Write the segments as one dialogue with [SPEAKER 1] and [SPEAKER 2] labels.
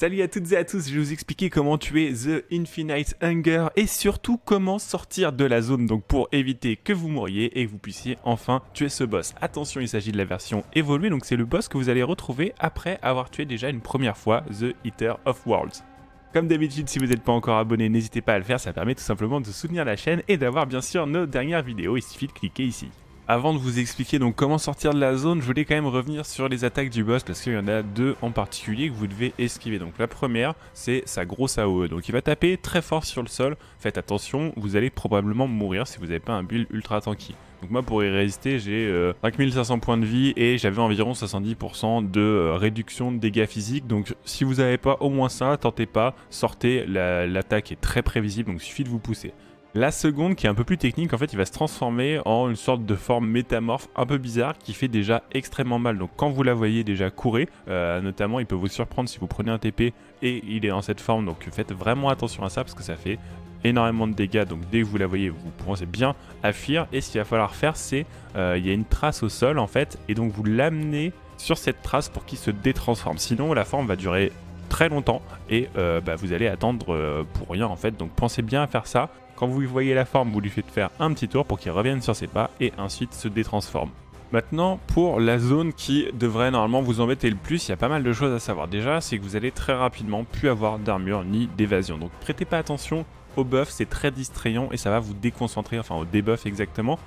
[SPEAKER 1] Salut à toutes et à tous, je vais vous expliquer comment tuer The Infinite Hunger et surtout comment sortir de la zone donc pour éviter que vous mouriez et que vous puissiez enfin tuer ce boss. Attention, il s'agit de la version évoluée, donc c'est le boss que vous allez retrouver après avoir tué déjà une première fois The Eater of Worlds. Comme d'habitude, si vous n'êtes pas encore abonné, n'hésitez pas à le faire, ça permet tout simplement de soutenir la chaîne et d'avoir bien sûr nos dernières vidéos, il suffit de cliquer ici. Avant de vous expliquer donc comment sortir de la zone, je voulais quand même revenir sur les attaques du boss parce qu'il y en a deux en particulier que vous devez esquiver. Donc la première, c'est sa grosse AOE. Donc il va taper très fort sur le sol. Faites attention, vous allez probablement mourir si vous n'avez pas un build ultra tanky. Donc moi pour y résister j'ai 5500 euh, points de vie et j'avais environ 70% de euh, réduction de dégâts physiques. Donc si vous n'avez pas au moins ça, tentez pas, sortez, l'attaque est très prévisible donc il suffit de vous pousser. La seconde, qui est un peu plus technique, en fait, il va se transformer en une sorte de forme métamorphe un peu bizarre qui fait déjà extrêmement mal. Donc quand vous la voyez déjà courir, euh, notamment il peut vous surprendre si vous prenez un TP et il est en cette forme. Donc faites vraiment attention à ça parce que ça fait énormément de dégâts. Donc dès que vous la voyez, vous pensez bien à fuir. Et ce qu'il va falloir faire, c'est euh, il y a une trace au sol en fait, et donc vous l'amenez sur cette trace pour qu'il se détransforme. Sinon, la forme va durer très longtemps et euh, bah, vous allez attendre pour rien en fait. Donc pensez bien à faire ça. Quand vous voyez la forme, vous lui faites faire un petit tour pour qu'il revienne sur ses pas et ensuite se détransforme. Maintenant, pour la zone qui devrait normalement vous embêter le plus, il y a pas mal de choses à savoir. Déjà, c'est que vous allez très rapidement plus avoir d'armure ni d'évasion. Donc prêtez pas attention au buff, c'est très distrayant et ça va vous déconcentrer, enfin au debuff exactement.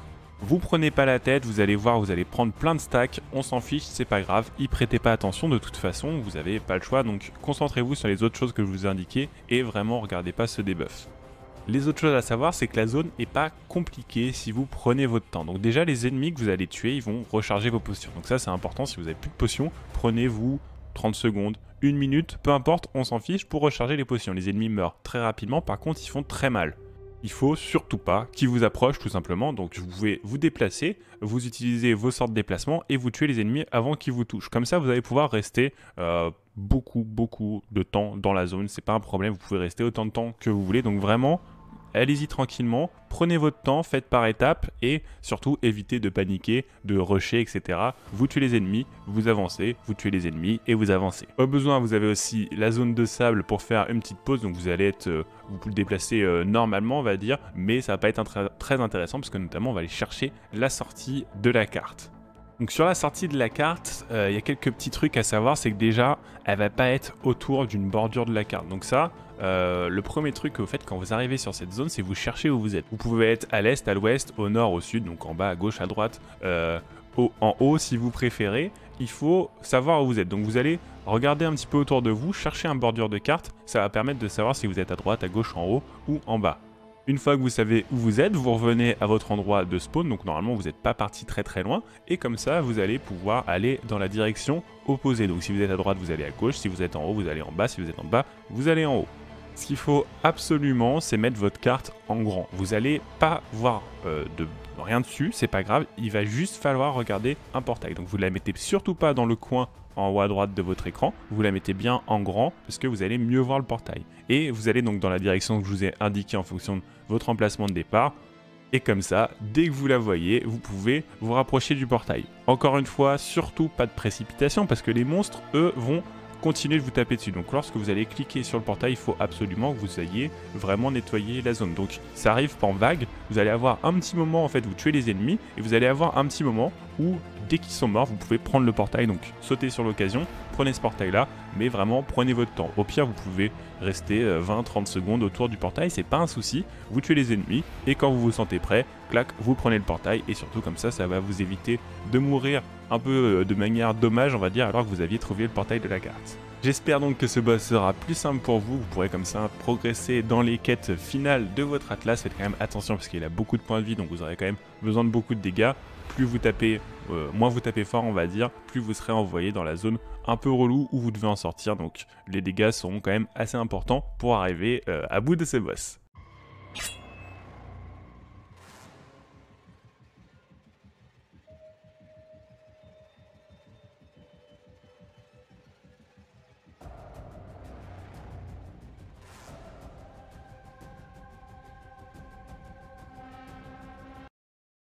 [SPEAKER 1] Vous prenez pas la tête, vous allez voir, vous allez prendre plein de stacks, on s'en fiche, c'est pas grave, y prêtez pas attention, de toute façon, vous avez pas le choix, donc concentrez-vous sur les autres choses que je vous ai indiquées et vraiment regardez pas ce debuff. Les autres choses à savoir, c'est que la zone n'est pas compliquée si vous prenez votre temps. Donc déjà, les ennemis que vous allez tuer, ils vont recharger vos potions. Donc ça, c'est important. Si vous avez plus de potions, prenez-vous 30 secondes, une minute, peu importe, on s'en fiche pour recharger les potions. Les ennemis meurent très rapidement, par contre, ils font très mal. Il faut surtout pas qu'ils vous approchent tout simplement, donc vous pouvez vous déplacer, vous utilisez vos sortes de déplacements et vous tuez les ennemis avant qu'ils vous touchent. Comme ça, vous allez pouvoir rester euh, beaucoup, beaucoup de temps dans la zone, c'est pas un problème, vous pouvez rester autant de temps que vous voulez, donc vraiment, allez-y tranquillement, prenez votre temps, faites par étapes et surtout évitez de paniquer, de rusher, etc. Vous tuez les ennemis, vous avancez, vous tuez les ennemis et vous avancez. Au besoin, vous avez aussi la zone de sable pour faire une petite pause, donc vous allez être, euh, vous pouvez le déplacer euh, normalement, on va dire, mais ça va pas être très intéressant parce que notamment on va aller chercher la sortie de la carte. Donc sur la sortie de la carte, euh, il y a quelques petits trucs à savoir, c'est que déjà, elle va pas être autour d'une bordure de la carte. Donc ça, euh, le premier truc que vous faites quand vous arrivez sur cette zone, c'est vous cherchez où vous êtes. Vous pouvez être à l'est, à l'ouest, au nord, au sud, donc en bas, à gauche, à droite, euh, en haut si vous préférez. Il faut savoir où vous êtes. Donc vous allez regarder un petit peu autour de vous, chercher un bordure de carte. Ça va permettre de savoir si vous êtes à droite, à gauche, en haut ou en bas. Une fois que vous savez où vous êtes, vous revenez à votre endroit de spawn, donc normalement vous n'êtes pas parti très très loin, et comme ça vous allez pouvoir aller dans la direction opposée. Donc si vous êtes à droite, vous allez à gauche, si vous êtes en haut, vous allez en bas, si vous êtes en bas, vous allez en haut. Ce qu'il faut absolument, c'est mettre votre carte en grand. Vous n'allez pas voir euh, de rien dessus, c'est pas grave, il va juste falloir regarder un portail. Donc vous la mettez surtout pas dans le coin en haut à droite de votre écran, vous la mettez bien en grand parce que vous allez mieux voir le portail. Et vous allez donc dans la direction que je vous ai indiquée en fonction de votre emplacement de départ. Et comme ça, dès que vous la voyez, vous pouvez vous rapprocher du portail. Encore une fois, surtout pas de précipitation parce que les monstres, eux, vont continuer de vous taper dessus. Donc lorsque vous allez cliquer sur le portail, il faut absolument que vous ayez vraiment nettoyé la zone. Donc ça arrive en vague, vous allez avoir un petit moment en fait, vous tuez les ennemis, et vous allez avoir un petit moment où dès qu'ils sont morts, vous pouvez prendre le portail, donc sauter sur l'occasion, prenez ce portail là, mais vraiment prenez votre temps. Au pire, vous pouvez rester 20-30 euh, secondes autour du portail, c'est pas un souci, vous tuez les ennemis, et quand vous vous sentez prêt, clac, vous prenez le portail, et surtout comme ça, ça va vous éviter de mourir un peu euh, de manière dommage, on va dire, alors que vous aviez trouvé le portail de la carte. J'espère donc que ce boss sera plus simple pour vous, vous pourrez comme ça progresser dans les quêtes finales de votre atlas, faites quand même attention parce qu'il a beaucoup de points de vie, donc vous aurez quand même besoin de beaucoup de dégâts. Plus vous tapez, euh, moins vous tapez fort on va dire, plus vous serez envoyé dans la zone un peu relou où vous devez en sortir, donc les dégâts seront quand même assez importants pour arriver euh, à bout de ce boss.